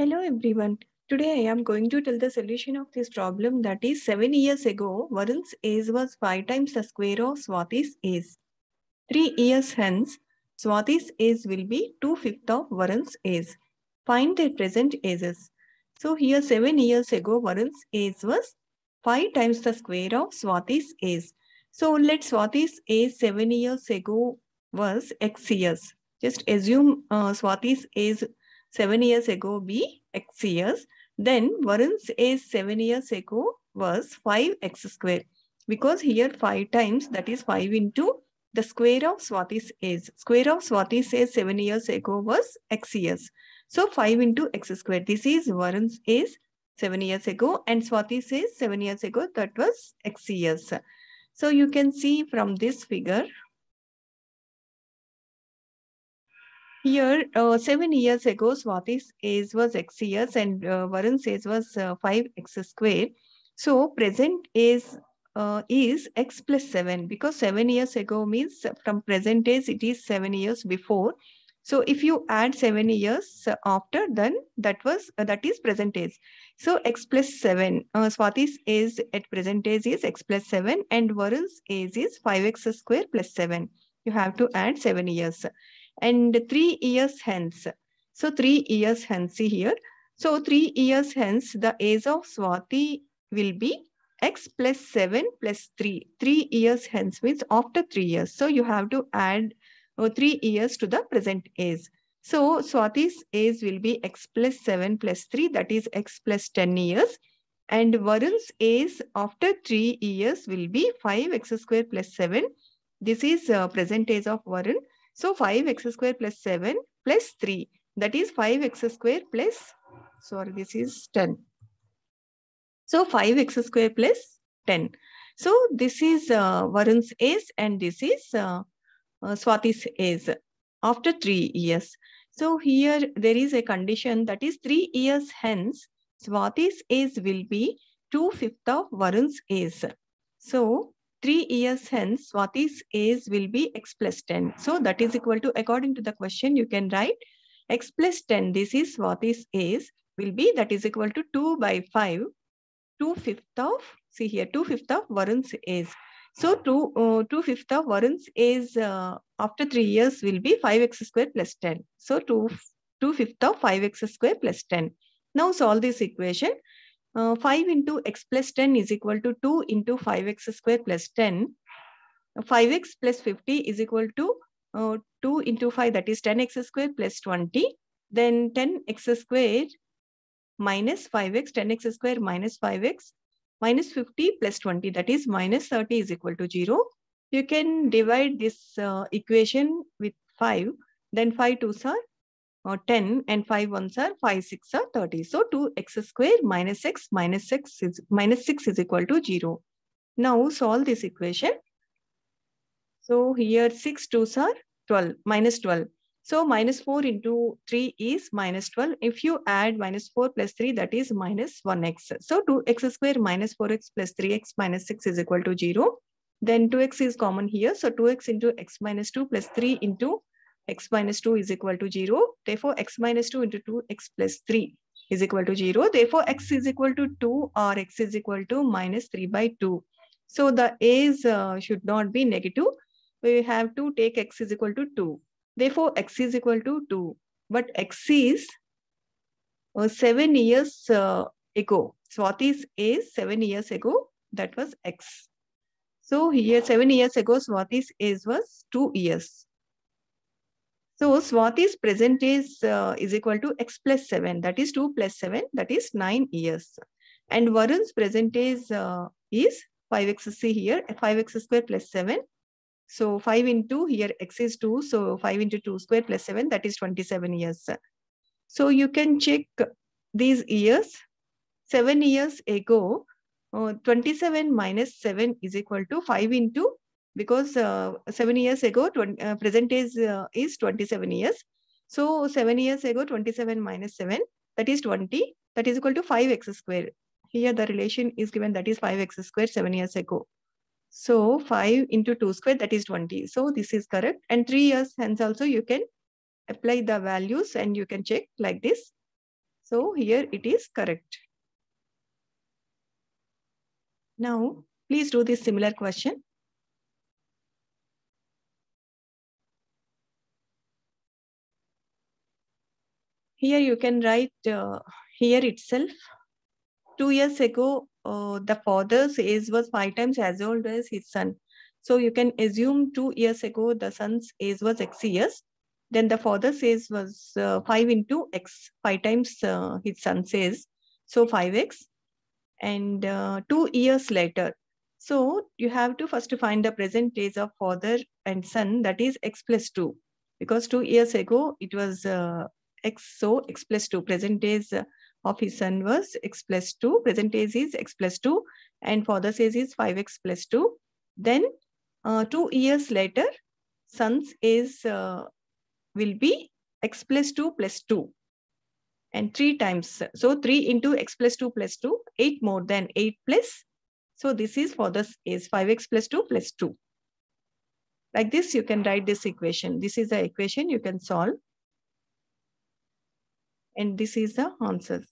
Hello everyone. Today I am going to tell the solution of this problem that is 7 years ago Varun's age was 5 times the square of Swathi's age. 3 years hence Swathi's age will be 2 fifth of Varun's age. Find their present ages. So here 7 years ago Varun's age was 5 times the square of Swathi's age. So let Swathi's age 7 years ago was x years. Just assume uh, Swathi's age seven years ago be x years. Then Varun's age seven years ago was 5x square. Because here 5 times that is 5 into the square of Swathi's age. Square of Swathi's age 7 years ago was x years. So 5 into x square. This is Varun's age 7 years ago and Swathi's age 7 years ago that was x years. So you can see from this figure Here, uh, seven years ago, Swathi's age was x years and uh, Varun's age was uh, 5x square. So, present is uh, is x plus 7 because 7 years ago means from present age it is 7 years before. So, if you add 7 years after then that was uh, that is present age. So, x plus 7, uh, Swathi's age at present age is x plus 7 and Varun's age is 5x square plus 7. You have to add 7 years and three years hence. So three years hence here. So three years hence, the age of Swathi will be x plus 7 plus 3. Three years hence means after three years. So you have to add uh, three years to the present age. So Swathi's age will be x plus 7 plus 3, that is x plus 10 years. And Varun's age after 3 years will be 5x square plus 7. This is uh, present age of Varun. So 5x square plus 7 plus 3. That is 5x square plus, sorry, this is 10. So 5x square plus 10. So this is uh, Varun's age and this is uh, uh, Swathi's age after 3 years. So here there is a condition that is 3 years hence Swathi's age will be 2 fifth of Varun's age. So 3 years hence, Swathi's age will be x plus 10. So that is equal to, according to the question, you can write x plus 10. This is Swathi's age will be, that is equal to 2 by 5, 2 fifth of, see here, 2 fifth of Varun's age. So 2, uh, 2 fifth of Varun's age uh, after 3 years will be 5x square plus 10. So 2, 2 fifth of 5x square plus 10. Now solve this equation. Uh, 5 into x plus 10 is equal to 2 into 5x square plus 10. 5x plus 50 is equal to uh, 2 into 5 that is 10x square plus 20. Then 10x square minus 5x, 10x square minus 5x minus 50 plus 20 that is minus 30 is equal to 0. You can divide this uh, equation with 5. Then 5 2s are 10 and 5 ones are 5 6 are 30 so 2x square minus x minus 6 is minus 6 is equal to 0 now solve this equation. So here 6 2s are 12 minus 12 so minus 4 into 3 is minus 12 if you add minus 4 plus 3 that is minus 1x so 2x square minus 4x plus 3x minus 6 is equal to 0 then 2x is common here. So 2x into x minus 2 plus 3 into x minus 2 is equal to 0. Therefore, x minus 2 into 2, x plus 3 is equal to 0. Therefore, x is equal to 2 or x is equal to minus 3 by 2. So, the a's uh, should not be negative. We have to take x is equal to 2. Therefore, x is equal to 2. But x is uh, 7 years uh, ago. Swathi's is 7 years ago. That was x. So, here 7 years ago, Swathi's age was 2 years. So Swathi's present is, uh, is equal to x plus 7. That is 2 plus 7. That is 9 years. And Varun's present is, uh, is 5x see here. 5x square plus 7. So 5 into here x is 2. So 5 into 2 square plus 7. That is 27 years. So you can check these years. 7 years ago, uh, 27 minus 7 is equal to 5 into because uh, seven years ago, 20, uh, present is, uh, is 27 years. So seven years ago, 27 minus 7, that is 20, that is equal to 5x square. Here the relation is given that is 5x square seven years ago. So 5 into 2 square, that is 20. So this is correct. And 3 years hence also you can apply the values and you can check like this. So here it is correct. Now, please do this similar question. Here you can write uh, here itself. Two years ago, uh, the father's age was five times as old as his son. So you can assume two years ago, the son's age was x years. Then the father's age was uh, 5 into x, 5 times uh, his son's age. So 5x. And uh, two years later, so you have to first find the present age of father and son, that is x plus 2. Because two years ago, it was uh, x, so x plus 2. Present age of his son was x plus 2. Present age is x plus 2. And father's age is 5x plus 2. Then uh, two years later, son's age uh, will be x plus 2 plus 2 and 3 times. So 3 into x plus 2 plus 2, 8 more than 8 plus. So this is this is 5x plus 2 plus 2. Like this, you can write this equation. This is the equation you can solve. And this is the answer.